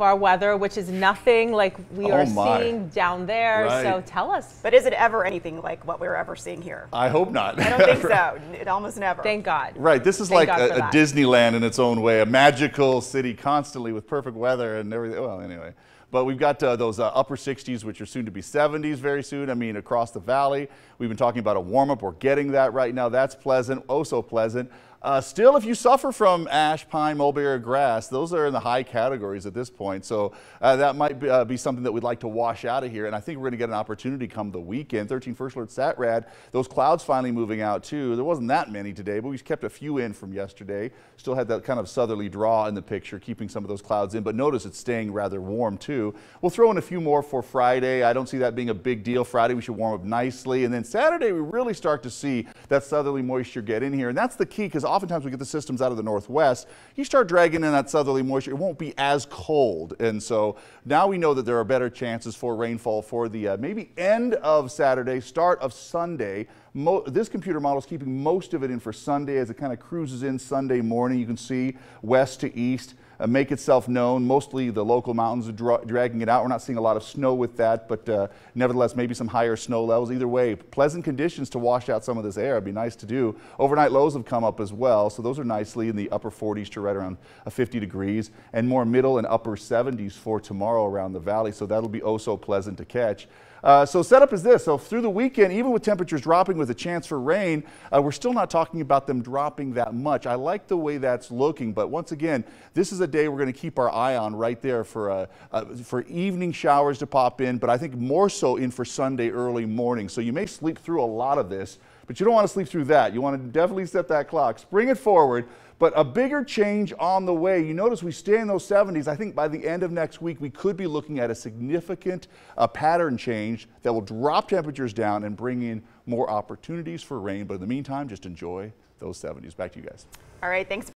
our weather, which is nothing like we Oh are my. seeing down there. Right. So tell us. But is it ever anything like what we're ever seeing here? I hope not. I don't think so. It almost never. Thank God. Right, this is Thank like a, a. Disneyland in its own way, a magical city constantly with perfect weather and everything. Well, anyway. But we've got uh, those uh, upper 60s, which are soon to be 70s very soon. I mean, across the valley. We've been talking about a warm up. We're getting that right now. That's pleasant, oh so pleasant. Uh, still, if you suffer from ash, pine, mulberry, or grass, those are in the high categories at this point. So uh, that might be, uh, be something that we'd like to wash out of here. And I think we're going to get an opportunity come the weekend. 13 First Alert SATRAD, those clouds finally moving out too. There wasn't that many today, but we kept a few in from yesterday. Still had that kind of southerly draw in the picture, keeping some of those clouds in. But notice it's staying rather warm too. We'll throw in a few more for Friday. I don't see that being a big deal. Friday we should warm up nicely. And then Saturday we really start to see that southerly moisture get in here. And that's the key because oftentimes we get the systems out of the northwest. You start dragging in that southerly moisture, it won't be as cold. And so now we know that there are better chances for rainfall for the uh, maybe end of Saturday, start of Sunday. Mo this computer model is keeping most of it in for Sunday as it kind of cruises in Sunday morning. You can see west to east make itself known. Mostly the local mountains are dra dragging it out. We're not seeing a lot of snow with that, but uh, nevertheless, maybe some higher snow levels. Either way, pleasant conditions to wash out some of this air. It'd be nice to do. Overnight lows have come up as well, so those are nicely in the upper 40s to right around uh, 50 degrees, and more middle and upper 70s for tomorrow around the valley. So that'll be oh so pleasant to catch. Uh, so setup is this. So through the weekend, even with temperatures dropping with a chance for rain, uh, we're still not talking about them dropping that much. I like the way that's looking, but once again, this is a day we're going to keep our eye on right there for uh, uh, for evening showers to pop in, but I think more so in for Sunday early morning. So you may sleep through a lot of this, but you don't want to sleep through that. You want to definitely set that clock, spring it forward. But a bigger change on the way. You notice we stay in those 70s. I think by the end of next week, we could be looking at a significant uh, pattern change that will drop temperatures down and bring in more opportunities for rain. But in the meantime, just enjoy those 70s. Back to you guys. All right, thanks.